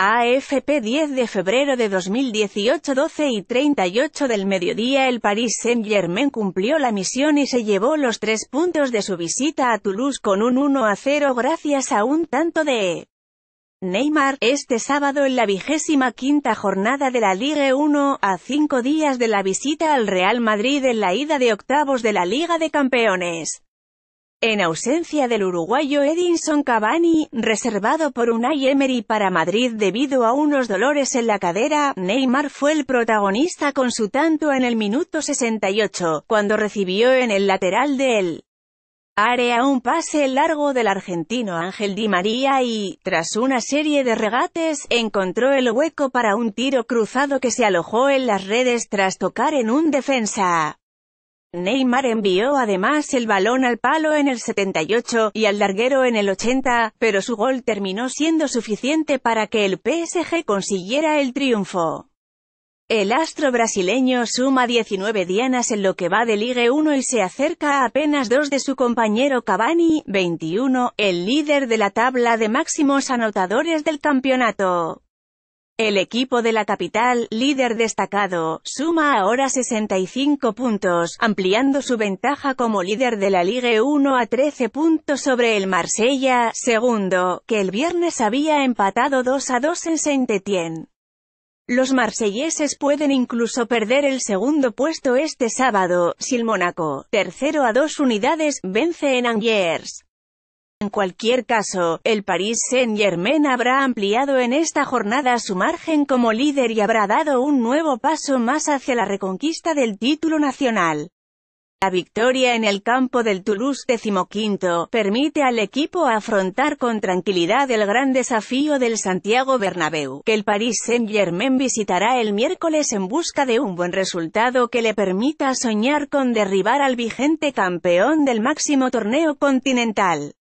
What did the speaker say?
AFP 10 de febrero de 2018 12 y 38 del mediodía el Paris Saint-Germain cumplió la misión y se llevó los tres puntos de su visita a Toulouse con un 1 a 0 gracias a un tanto de Neymar, este sábado en la vigésima quinta jornada de la Ligue 1, a cinco días de la visita al Real Madrid en la ida de octavos de la Liga de Campeones. En ausencia del uruguayo Edinson Cavani, reservado por Unai Emery para Madrid debido a unos dolores en la cadera, Neymar fue el protagonista con su tanto en el minuto 68, cuando recibió en el lateral del área un pase largo del argentino Ángel Di María y, tras una serie de regates, encontró el hueco para un tiro cruzado que se alojó en las redes tras tocar en un defensa. Neymar envió además el balón al palo en el 78, y al larguero en el 80, pero su gol terminó siendo suficiente para que el PSG consiguiera el triunfo. El astro brasileño suma 19 dianas en lo que va de Ligue 1 y se acerca a apenas dos de su compañero Cavani, 21, el líder de la tabla de máximos anotadores del campeonato. El equipo de la capital, líder destacado, suma ahora 65 puntos, ampliando su ventaja como líder de la Ligue 1 a 13 puntos sobre el Marsella, segundo, que el viernes había empatado 2 a 2 en Saint-Étienne. Los marselleses pueden incluso perder el segundo puesto este sábado, si el Mónaco, tercero a dos unidades, vence en Angers. En cualquier caso, el Paris Saint-Germain habrá ampliado en esta jornada su margen como líder y habrá dado un nuevo paso más hacia la reconquista del título nacional. La victoria en el campo del Toulouse decimoquinto, permite al equipo afrontar con tranquilidad el gran desafío del Santiago Bernabéu, que el Paris Saint-Germain visitará el miércoles en busca de un buen resultado que le permita soñar con derribar al vigente campeón del máximo torneo continental.